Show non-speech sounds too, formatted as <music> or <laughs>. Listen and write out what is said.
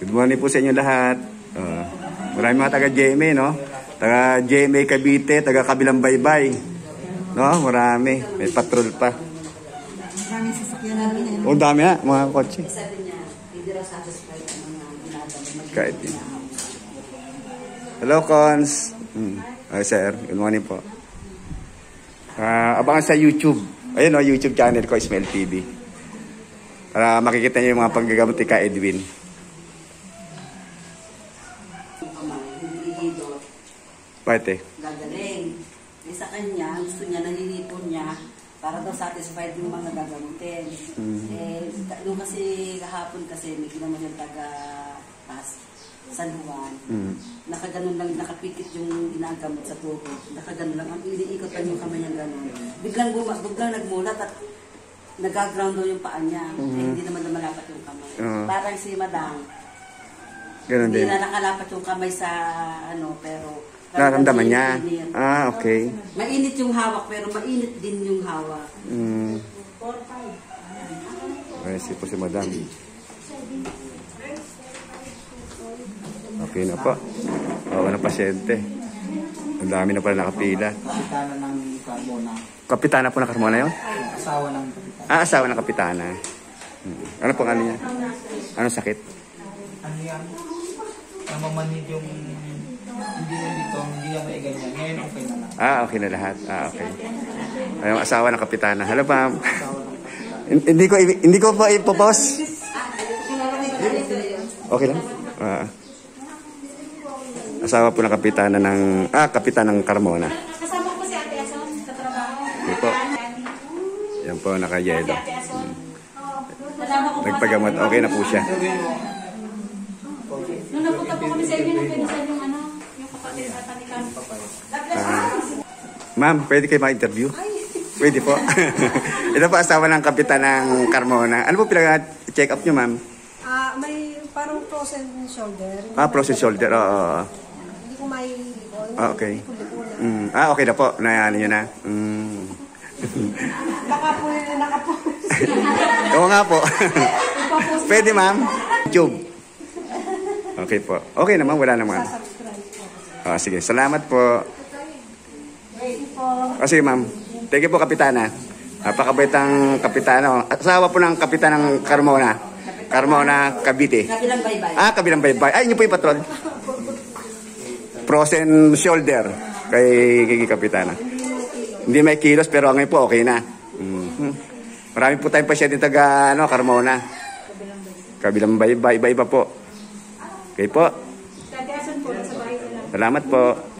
Good morning po sa inyo lahat. Uh, marami mga taga GMA, no? Taga GMA Cavite, taga Kabilang Baybay. No? Marami. May patrol pa. Maraming sasakyan namin eh. O, dami na, mga kotse. Mga ginagawa. Kahit yun. Hello, Cons. Hmm. Ay, sir. Good morning po. Ah, abangan sa YouTube. Ayun, no, YouTube channel ko, Ismail TV. Para makikita niyo yung mga paggagamot ni Ka Edwin. Bakit eh? gagaling. Eh sa kanya, gusto niya, naninipon niya para daw satisfied yung mga gagamutin. Eh, ka- nung kasi kahapon kasi may ginawa yung taga pas, San Juan. Mm. Nakaganon lang, nakapikit yung ginagamot sa tuhod. Nakaganon lang, ang iniikot lang yung kamay niya ganon. Biglang, buma, biglang nagmulat at nagaground daw yung paa niya. Eh, hindi naman lumalapat yung kamay. Oo. Parang si Madang, Ganun hindi din. na nakalapat yung kamay sa ano, pero... Nararamdaman niya. Mainit. Ah, okay. Mainit yung hawak, pero mainit din yung hawak. Mm. Ay, si po si Madam. Okay na po. Oo, na pasyente. Ang dami na pala nakapila. Kapitana ng Carbona. Kapitana po na Carmona yun? Asawa ng kapitana. Ah, asawa ng kapitana. Hmm. Ano pong ano niya? Anong sakit? Ano yan? Namamanid yung hindi na dito, hindi na may ganyan. Ngayon okay na lang. Ah, okay na lahat. Ah, okay. Ay, asawa ng kapitana. Hello, ma'am. Hindi ko hindi ko po ipopost. Okay lang. Ah. asawa po ng kapitana ng ah kapitan ng Carmona. Kasama ko si Ate Ason sa trabaho. Yan po. Yan po ko po Nagpagamot. Okay na po siya. Po kami sa inyo, yung ano, yung kapatid at panikan. Ma'am, pwede kayo ma-interview? Pwede po. <laughs> Ito po asawa ng kapitan ng Carmona. Ano po pinag-check up niyo, ma'am? Ah, may parang frozen shoulder. Ah, frozen shoulder. Oo. oo. Hindi ko may Ah, okay. Mm. Ah, okay na po. Nayaan niyo na. Mm. <laughs> Baka po yung nakapost. <laughs> Oo nga po. Pwede, ma'am. YouTube. Okay po. Okay naman, wala naman. Subscribe po. Ah, sige, salamat po. Ah, sige, ma'am. Thank you po, Kapitana. Napakabait ang Kapitana. Asawa po ng Kapitan ng Carmona. Carmona, Cavite. Kabilang baybay. Ah, kabilang baybay. Ay, inyo po yung patron. Frozen shoulder kay, kay Kapitana. Hindi may kilos pero ngayon po okay na. Mhm. Marami po tayong pasyente taga ano, Carmona. Kabilang baybay, iba-iba po. Okay po. Salamat po.